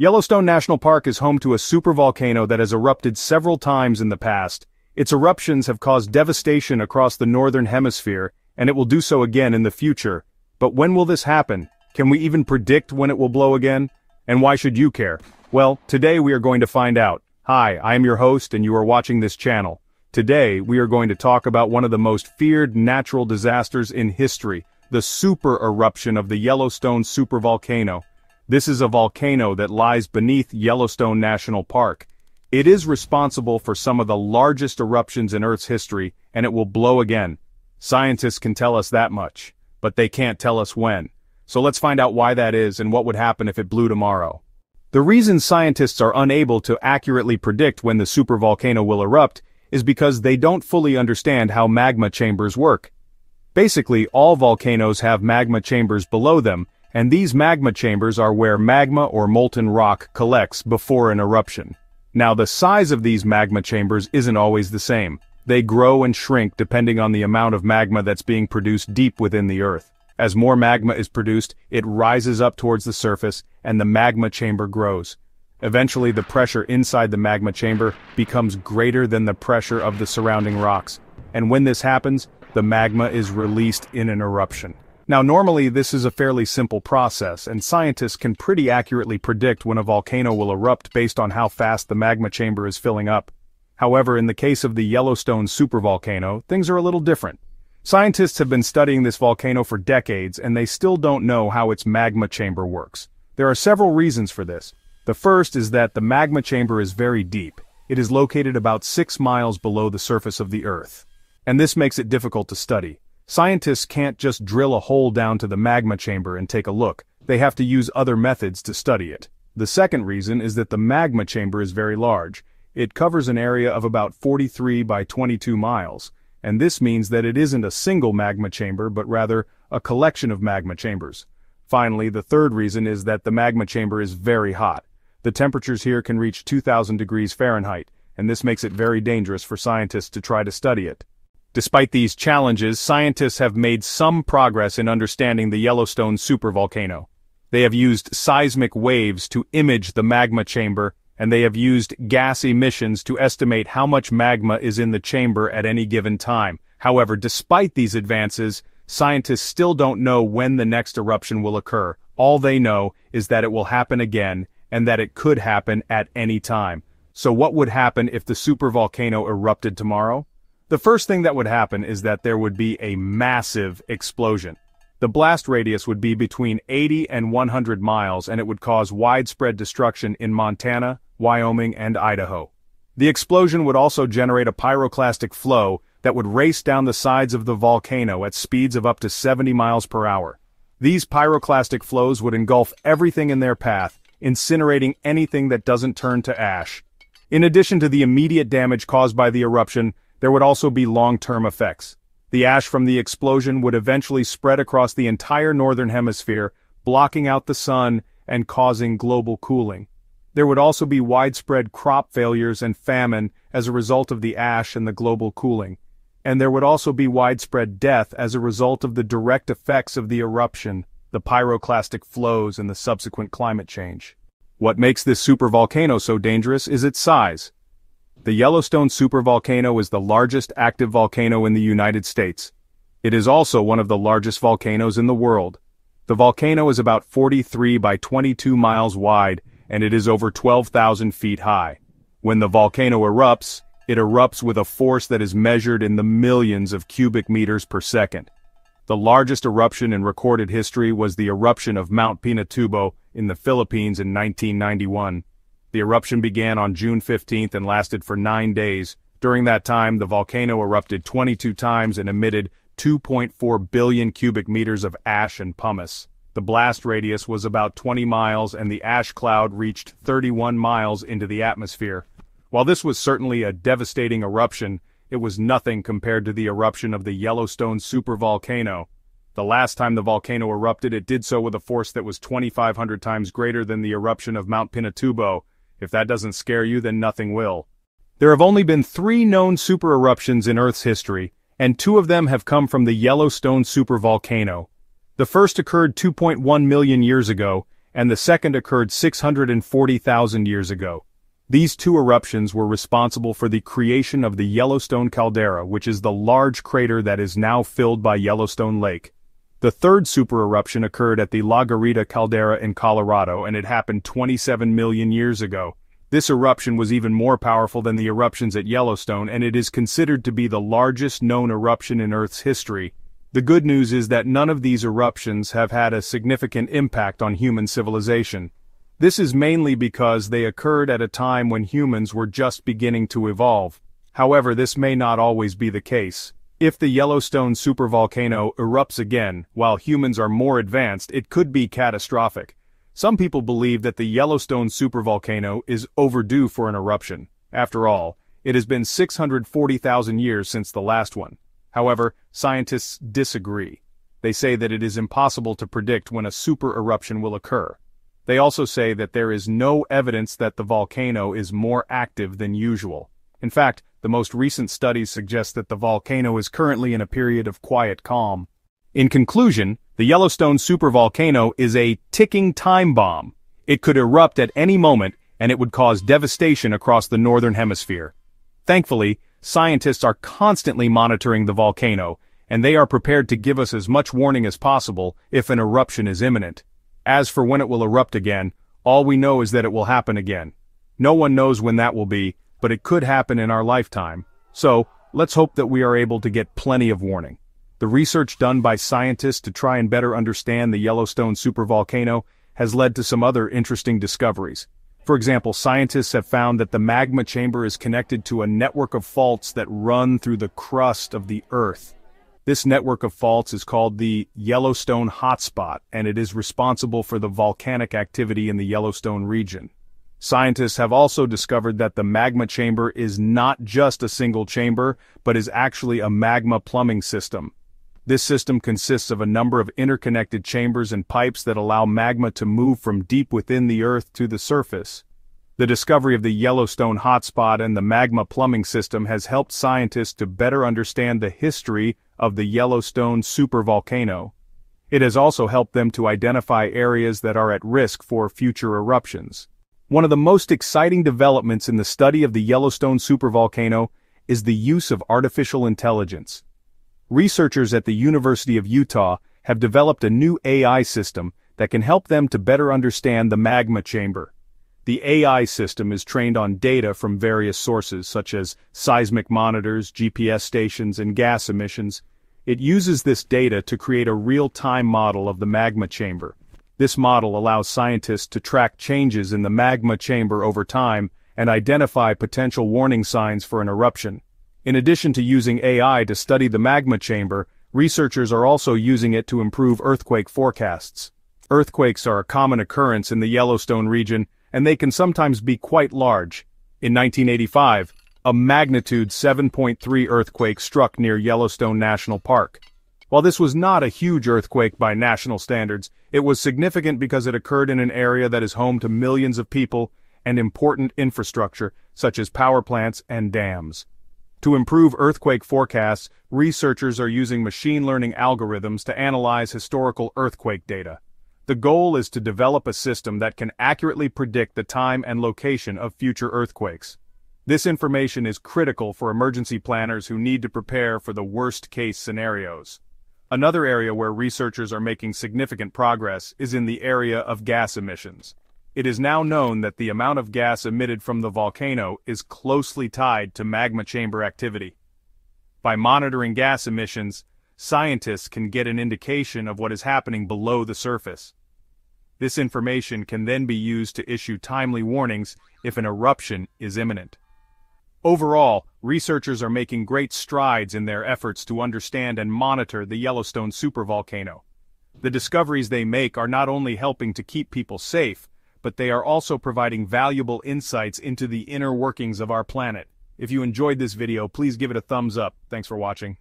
Yellowstone National Park is home to a supervolcano that has erupted several times in the past. Its eruptions have caused devastation across the northern hemisphere, and it will do so again in the future. But when will this happen? Can we even predict when it will blow again? And why should you care? Well, today we are going to find out. Hi, I am your host and you are watching this channel. Today, we are going to talk about one of the most feared natural disasters in history, the super eruption of the Yellowstone supervolcano. This is a volcano that lies beneath Yellowstone National Park. It is responsible for some of the largest eruptions in Earth's history, and it will blow again. Scientists can tell us that much, but they can't tell us when. So let's find out why that is and what would happen if it blew tomorrow. The reason scientists are unable to accurately predict when the supervolcano will erupt is because they don't fully understand how magma chambers work. Basically, all volcanoes have magma chambers below them, and these magma chambers are where magma or molten rock collects before an eruption. Now the size of these magma chambers isn't always the same. They grow and shrink depending on the amount of magma that's being produced deep within the earth. As more magma is produced, it rises up towards the surface, and the magma chamber grows. Eventually the pressure inside the magma chamber becomes greater than the pressure of the surrounding rocks, and when this happens, the magma is released in an eruption. Now normally this is a fairly simple process, and scientists can pretty accurately predict when a volcano will erupt based on how fast the magma chamber is filling up. However, in the case of the Yellowstone supervolcano, things are a little different. Scientists have been studying this volcano for decades and they still don't know how its magma chamber works. There are several reasons for this. The first is that the magma chamber is very deep. It is located about six miles below the surface of the Earth. And this makes it difficult to study. Scientists can't just drill a hole down to the magma chamber and take a look, they have to use other methods to study it. The second reason is that the magma chamber is very large. It covers an area of about 43 by 22 miles, and this means that it isn't a single magma chamber but rather a collection of magma chambers. Finally, the third reason is that the magma chamber is very hot. The temperatures here can reach 2000 degrees Fahrenheit, and this makes it very dangerous for scientists to try to study it. Despite these challenges, scientists have made some progress in understanding the Yellowstone supervolcano. They have used seismic waves to image the magma chamber, and they have used gas emissions to estimate how much magma is in the chamber at any given time. However, despite these advances, scientists still don't know when the next eruption will occur. All they know is that it will happen again, and that it could happen at any time. So what would happen if the supervolcano erupted tomorrow? The first thing that would happen is that there would be a massive explosion. The blast radius would be between 80 and 100 miles and it would cause widespread destruction in Montana, Wyoming, and Idaho. The explosion would also generate a pyroclastic flow that would race down the sides of the volcano at speeds of up to 70 miles per hour. These pyroclastic flows would engulf everything in their path, incinerating anything that doesn't turn to ash. In addition to the immediate damage caused by the eruption, there would also be long-term effects. The ash from the explosion would eventually spread across the entire northern hemisphere, blocking out the sun and causing global cooling. There would also be widespread crop failures and famine as a result of the ash and the global cooling. And there would also be widespread death as a result of the direct effects of the eruption, the pyroclastic flows and the subsequent climate change. What makes this supervolcano so dangerous is its size. The Yellowstone supervolcano is the largest active volcano in the United States. It is also one of the largest volcanoes in the world. The volcano is about 43 by 22 miles wide, and it is over 12,000 feet high. When the volcano erupts, it erupts with a force that is measured in the millions of cubic meters per second. The largest eruption in recorded history was the eruption of Mount Pinatubo in the Philippines in 1991. The eruption began on June 15 and lasted for nine days. During that time, the volcano erupted 22 times and emitted 2.4 billion cubic meters of ash and pumice. The blast radius was about 20 miles and the ash cloud reached 31 miles into the atmosphere. While this was certainly a devastating eruption, it was nothing compared to the eruption of the Yellowstone supervolcano. The last time the volcano erupted it did so with a force that was 2,500 times greater than the eruption of Mount Pinatubo, if that doesn't scare you, then nothing will. There have only been three known super eruptions in Earth's history, and two of them have come from the Yellowstone supervolcano. The first occurred 2.1 million years ago, and the second occurred 640,000 years ago. These two eruptions were responsible for the creation of the Yellowstone caldera which is the large crater that is now filled by Yellowstone Lake. The third supereruption occurred at the La Garita caldera in Colorado and it happened 27 million years ago. This eruption was even more powerful than the eruptions at Yellowstone and it is considered to be the largest known eruption in Earth's history. The good news is that none of these eruptions have had a significant impact on human civilization. This is mainly because they occurred at a time when humans were just beginning to evolve. However, this may not always be the case. If the Yellowstone supervolcano erupts again, while humans are more advanced, it could be catastrophic. Some people believe that the Yellowstone supervolcano is overdue for an eruption. After all, it has been 640,000 years since the last one. However, scientists disagree. They say that it is impossible to predict when a super eruption will occur. They also say that there is no evidence that the volcano is more active than usual. In fact, the most recent studies suggest that the volcano is currently in a period of quiet calm. In conclusion, the Yellowstone supervolcano is a ticking time bomb. It could erupt at any moment, and it would cause devastation across the northern hemisphere. Thankfully, scientists are constantly monitoring the volcano, and they are prepared to give us as much warning as possible if an eruption is imminent. As for when it will erupt again, all we know is that it will happen again. No one knows when that will be, but it could happen in our lifetime. So, let's hope that we are able to get plenty of warning. The research done by scientists to try and better understand the Yellowstone supervolcano has led to some other interesting discoveries. For example, scientists have found that the magma chamber is connected to a network of faults that run through the crust of the Earth. This network of faults is called the Yellowstone Hotspot, and it is responsible for the volcanic activity in the Yellowstone region. Scientists have also discovered that the magma chamber is not just a single chamber, but is actually a magma plumbing system. This system consists of a number of interconnected chambers and pipes that allow magma to move from deep within the earth to the surface. The discovery of the Yellowstone hotspot and the magma plumbing system has helped scientists to better understand the history of the Yellowstone supervolcano. It has also helped them to identify areas that are at risk for future eruptions. One of the most exciting developments in the study of the Yellowstone supervolcano is the use of artificial intelligence. Researchers at the University of Utah have developed a new AI system that can help them to better understand the magma chamber. The AI system is trained on data from various sources such as seismic monitors, GPS stations, and gas emissions. It uses this data to create a real-time model of the magma chamber. This model allows scientists to track changes in the magma chamber over time and identify potential warning signs for an eruption. In addition to using AI to study the magma chamber, researchers are also using it to improve earthquake forecasts. Earthquakes are a common occurrence in the Yellowstone region, and they can sometimes be quite large. In 1985, a magnitude 7.3 earthquake struck near Yellowstone National Park. While this was not a huge earthquake by national standards, it was significant because it occurred in an area that is home to millions of people and important infrastructure, such as power plants and dams. To improve earthquake forecasts, researchers are using machine learning algorithms to analyze historical earthquake data. The goal is to develop a system that can accurately predict the time and location of future earthquakes. This information is critical for emergency planners who need to prepare for the worst-case scenarios. Another area where researchers are making significant progress is in the area of gas emissions. It is now known that the amount of gas emitted from the volcano is closely tied to magma chamber activity. By monitoring gas emissions, scientists can get an indication of what is happening below the surface. This information can then be used to issue timely warnings if an eruption is imminent. Overall, researchers are making great strides in their efforts to understand and monitor the Yellowstone supervolcano. The discoveries they make are not only helping to keep people safe, but they are also providing valuable insights into the inner workings of our planet. If you enjoyed this video, please give it a thumbs up. Thanks for watching.